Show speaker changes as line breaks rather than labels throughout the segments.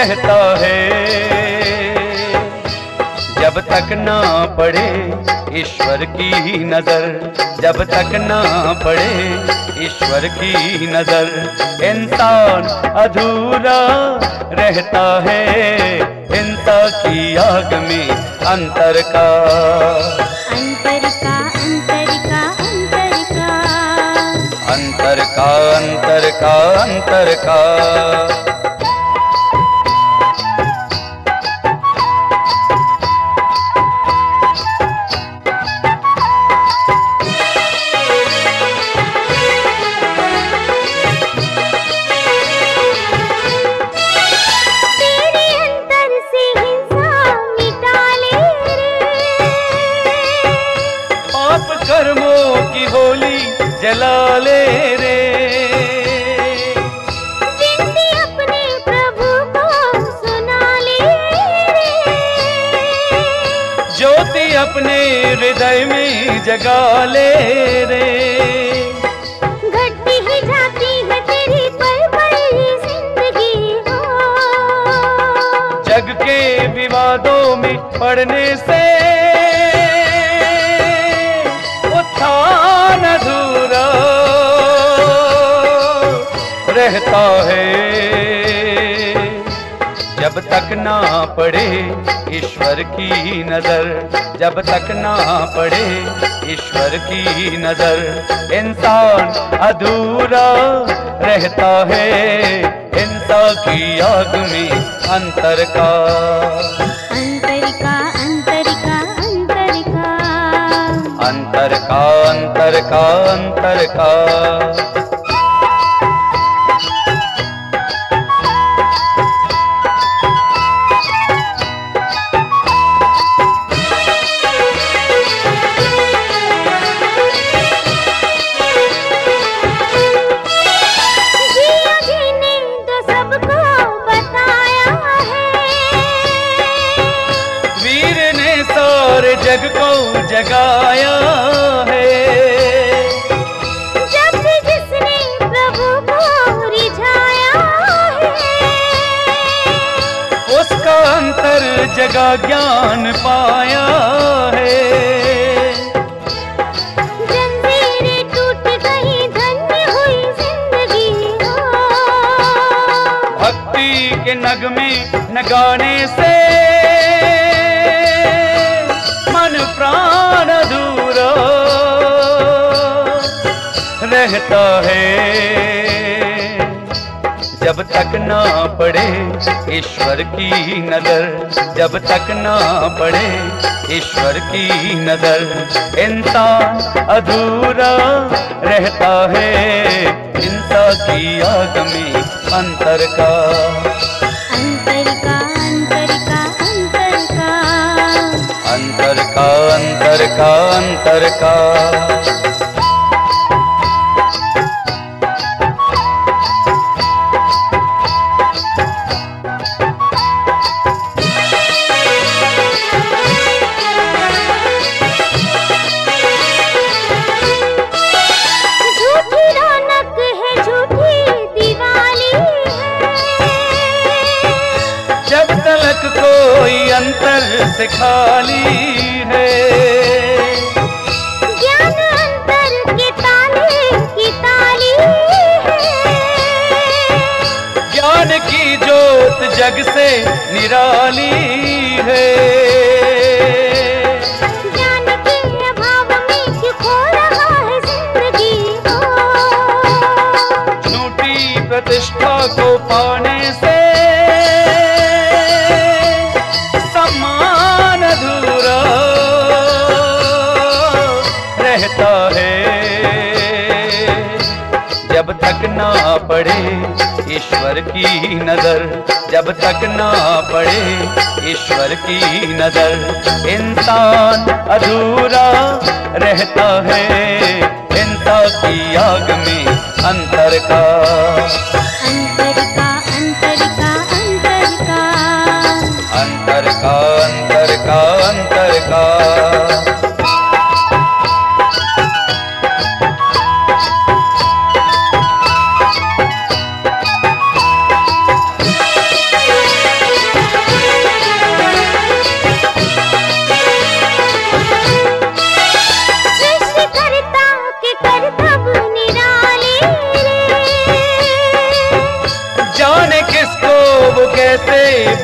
रहता है। जब तक ना पड़े ईश्वर की नज़र जब तक ना पड़े ईश्वर की नज़र इंसान अधूरा रहता है। हिंसा की आग में अंतर का।
अंतर का अंतर का अंतर का।
अंतर का हृदय में जगा ले रे।
घटती ही जाती है तेरी पल पल ज़िंदगी
जग के विवादों में पड़ने से उत्थान अधूरा। रहता है जब तक ना पड़े ईश्वर की नज़र जब तक ना पड़े ईश्वर की नज़र। इंसान अधूरा रहता है हिंसा की आग में अंतर का।
अंतर का अंतर का अंतर का।
जग को जगाया है?
जब से जिसने प्रभु को रिझाया है।
उसका अंतर जगा ज्ञान पाया है। रहता है। जब तक ना पड़े ईश्वर की नज़र जब तक ना पड़े ईश्वर की नज़र इंसान अधूरा रहता है। हिंसा की आग में अंतर का।
अंतर का अंतर का अंतर का।
अंतर का अंतर का अंतर का। खाली है।
ज्ञान अंतर के ताले की ताली है।
ज्ञान की जोत जग से निराली है।
ज्ञान के अभाव में खो रहा है ज़िंदगी को।
झूठी प्रतिष्ठा को पाने जब तक ना पड़े ईश्वर की नज़र, जब तक ना पड़े ईश्वर की नज़र। इंसान अधूरा रहता है चिंता की आग में अंतर का।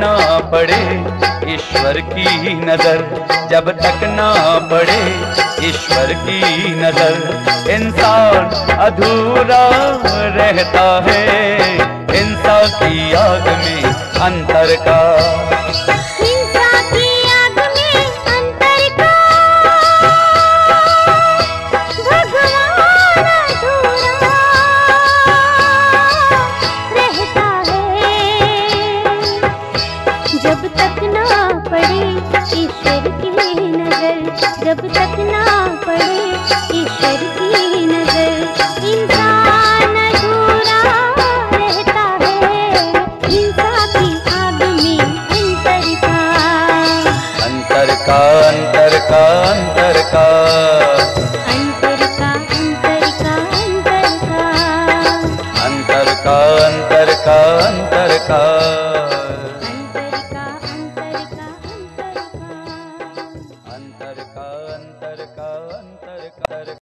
ना पड़े ईश्वर की नज़र। जब तक ना पड़े ईश्वर की नज़र। इंसान अधूरा रहता है। हिंसा की आग में अंतर का